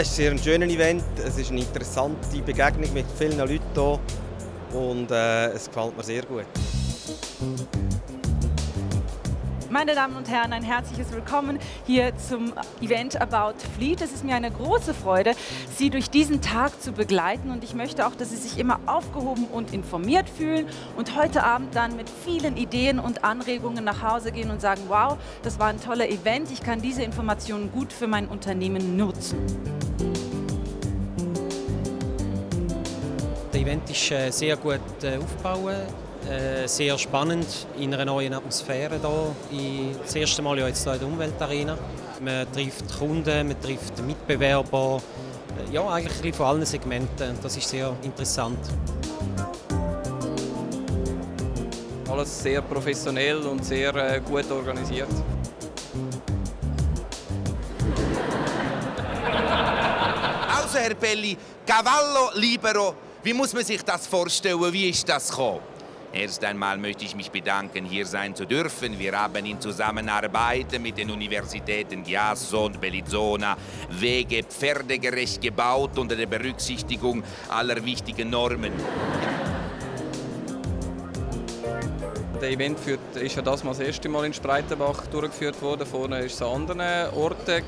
es ist sehr ein schönes Event. Es ist eine interessante Begegnung mit vielen Leuten hier und äh, es gefällt mir sehr gut. Meine Damen und Herren, ein herzliches Willkommen hier zum Event About Fleet. Es ist mir eine große Freude, Sie durch diesen Tag zu begleiten und ich möchte auch, dass Sie sich immer aufgehoben und informiert fühlen und heute Abend dann mit vielen Ideen und Anregungen nach Hause gehen und sagen, wow, das war ein toller Event, ich kann diese Informationen gut für mein Unternehmen nutzen. Das Event ist äh, sehr gut äh, aufgebaut äh, sehr spannend in einer neuen Atmosphäre hier. Das erste Mal jetzt hier in der Umweltarena. Man trifft Kunden, man trifft Mitbewerber, ja eigentlich von allen Segmenten. Das ist sehr interessant. Alles sehr professionell und sehr gut organisiert. Also Herr Belli, Cavallo Libero, wie muss man sich das vorstellen? Wie ist das gekommen? Erst einmal möchte ich mich bedanken, hier sein zu dürfen. Wir haben in Zusammenarbeit mit den Universitäten Chiasso und Bellinzona Wege pferdegerecht gebaut unter der Berücksichtigung aller wichtigen Normen. Der Event führt, ist ja das, mal das erste Mal in Spreitenbach durchgeführt worden. Vorne war es an anderen Orten.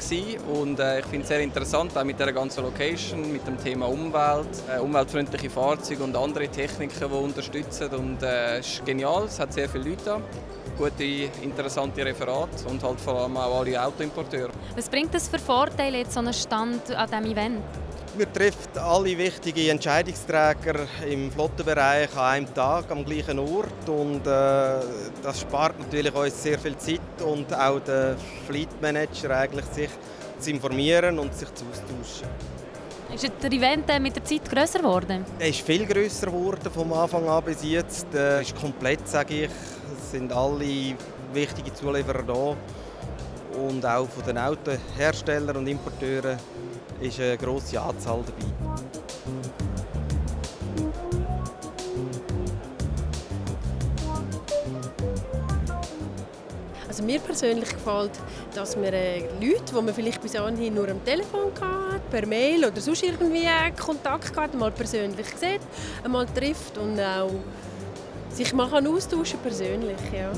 Und äh, ich finde es sehr interessant, auch mit der ganzen Location, mit dem Thema Umwelt, äh, umweltfreundliche Fahrzeuge und andere Techniken, die unterstützen. Und äh, es ist genial, es hat sehr viele Leute da. Gute, interessante Referate und halt vor allem auch alle Autoimporteure. Was bringt es für Vorteile, jetzt so einen Stand an diesem Event? Wir treffen alle wichtigen Entscheidungsträger im Flottenbereich an einem Tag am gleichen Ort und äh, das spart natürlich uns sehr viel Zeit und auch den Fleet Manager eigentlich sich zu informieren und sich zu austauschen. Ist der Event mit der Zeit größer geworden? Er ist viel größer geworden vom Anfang an bis jetzt. Er ist komplett, sage ich. Es sind alle wichtigen Zulieferer da und auch von den Autoherstellern und Importeuren ist eine grosse Anzahl dabei. Also mir persönlich gefällt, dass man äh, Leute, die man vielleicht bis anhin nur am Telefon hatte, per Mail oder sonst irgendwie Kontakt hat, mal persönlich sieht, einmal trifft und auch sich mal austauschen persönlich. Ja.